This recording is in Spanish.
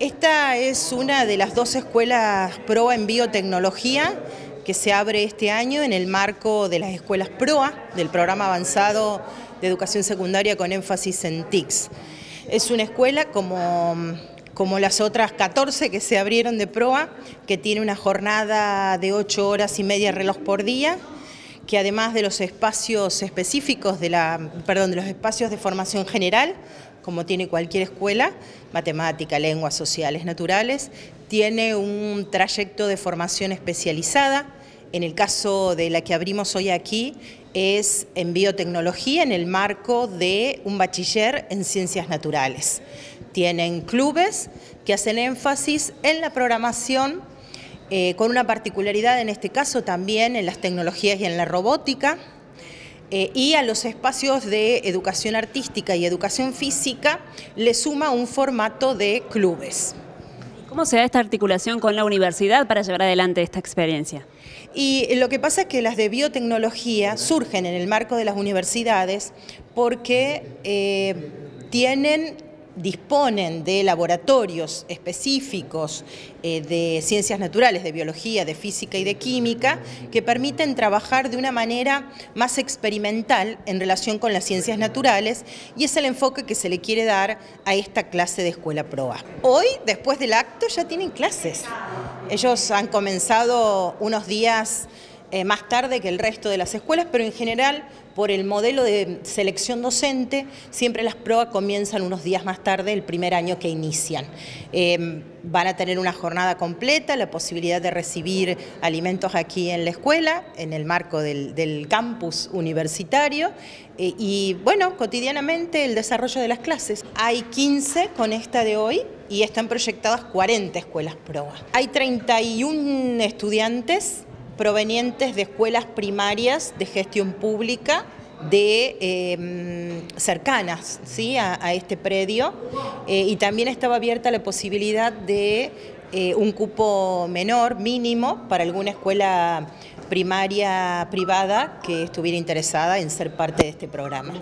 Esta es una de las dos escuelas PROA en biotecnología que se abre este año en el marco de las escuelas PROA, del programa avanzado de educación secundaria con énfasis en TICS. Es una escuela como, como las otras 14 que se abrieron de PROA, que tiene una jornada de 8 horas y media reloj por día, que además de los espacios específicos, de la, perdón, de los espacios de formación general, como tiene cualquier escuela, matemática, lenguas, sociales, naturales, tiene un trayecto de formación especializada. En el caso de la que abrimos hoy aquí, es en biotecnología en el marco de un bachiller en ciencias naturales. Tienen clubes que hacen énfasis en la programación eh, con una particularidad en este caso también en las tecnologías y en la robótica, eh, y a los espacios de educación artística y educación física le suma un formato de clubes. ¿Cómo se da esta articulación con la universidad para llevar adelante esta experiencia? Y lo que pasa es que las de biotecnología surgen en el marco de las universidades porque eh, tienen disponen de laboratorios específicos eh, de ciencias naturales, de biología, de física y de química, que permiten trabajar de una manera más experimental en relación con las ciencias naturales y es el enfoque que se le quiere dar a esta clase de escuela PROA. Hoy, después del acto, ya tienen clases. Ellos han comenzado unos días eh, más tarde que el resto de las escuelas, pero en general por el modelo de selección docente, siempre las pruebas comienzan unos días más tarde, el primer año que inician. Em, van a tener una jornada completa, la posibilidad de recibir alimentos aquí en la escuela, en el marco del, campus universitario, eh, y bueno, cotidianamente el desarrollo de las clases. Hay 15 con esta de hoy y están proyectadas 40 escuelas PROA. Hay 31 estudiantes provenientes de escuelas primarias de gestión pública de em, cercanas ¿sí? a, este predio eh, y también estaba abierta la posibilidad de eh, un cupo menor, mínimo, para alguna escuela primaria privada que estuviera interesada en ser parte de este programa.